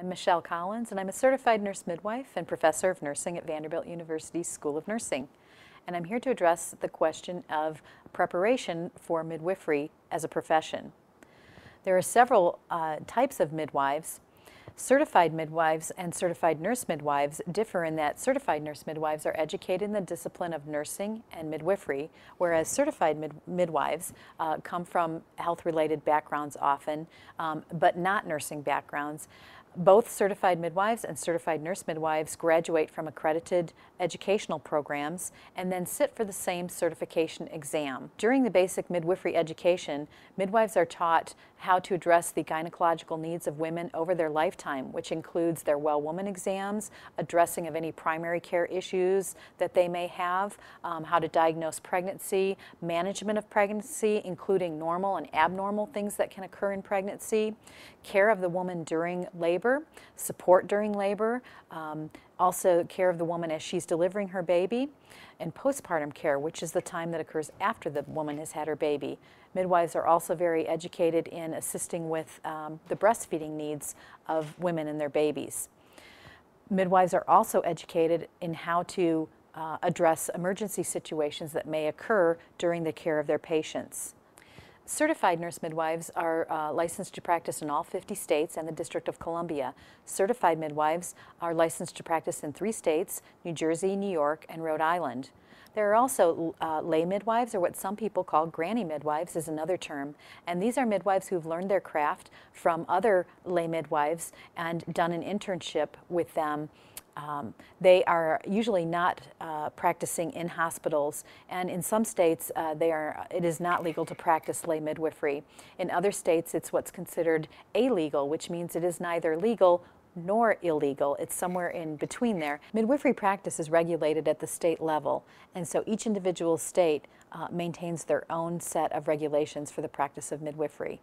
I'm Michelle Collins, and I'm a certified nurse midwife and professor of nursing at Vanderbilt University School of Nursing. And I'm here to address the question of preparation for midwifery as a profession. There are several uh, types of midwives. Certified midwives and certified nurse midwives differ in that certified nurse midwives are educated in the discipline of nursing and midwifery, whereas certified mid midwives uh, come from health related backgrounds often, um, but not nursing backgrounds. Both certified midwives and certified nurse midwives graduate from accredited educational programs and then sit for the same certification exam. During the basic midwifery education, midwives are taught how to address the gynecological needs of women over their lifetime, which includes their well woman exams, addressing of any primary care issues that they may have, um, how to diagnose pregnancy, management of pregnancy, including normal and abnormal things that can occur in pregnancy, care of the woman during labor labor, support during labor, um, also care of the woman as she's delivering her baby, and postpartum care, which is the time that occurs after the woman has had her baby. Midwives are also very educated in assisting with um, the breastfeeding needs of women and their babies. Midwives are also educated in how to uh, address emergency situations that may occur during the care of their patients. Certified nurse midwives are uh, licensed to practice in all 50 states and the District of Columbia. Certified midwives are licensed to practice in three states, New Jersey, New York, and Rhode Island. There are also uh, lay midwives, or what some people call granny midwives is another term. And these are midwives who've learned their craft from other lay midwives and done an internship with them um, they are usually not uh, practicing in hospitals, and in some states, uh, they are. It is not legal to practice lay midwifery. In other states, it's what's considered illegal, which means it is neither legal nor illegal. It's somewhere in between there. Midwifery practice is regulated at the state level, and so each individual state uh, maintains their own set of regulations for the practice of midwifery.